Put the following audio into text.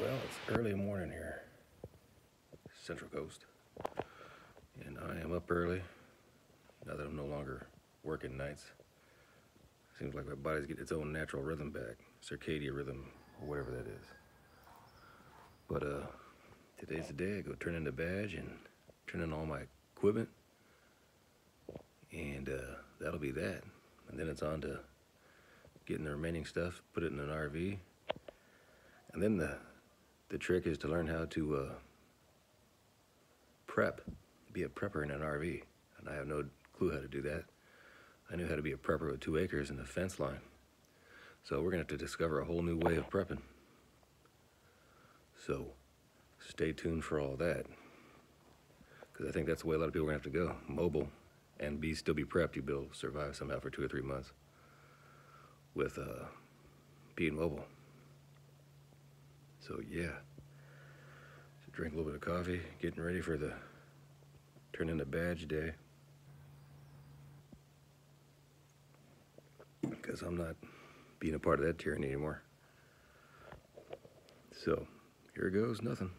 Well, it's early morning here, Central Coast, and I am up early now that I'm no longer working nights. Seems like my body's getting its own natural rhythm back, circadian rhythm, or whatever that is. But uh, today's the day I go turn in the badge and turn in all my equipment, and uh, that'll be that. And then it's on to getting the remaining stuff, put it in an RV, and then the the trick is to learn how to uh, prep, be a prepper in an RV. And I have no clue how to do that. I knew how to be a prepper with two acres and a fence line. So we're gonna have to discover a whole new way of prepping. So stay tuned for all that. Because I think that's the way a lot of people are gonna have to go, mobile, and be still be prepped. You'll survive somehow for two or three months with uh, being mobile. So yeah, so drink a little bit of coffee, getting ready for the turn in the badge day. Because I'm not being a part of that tyranny anymore. So here goes nothing.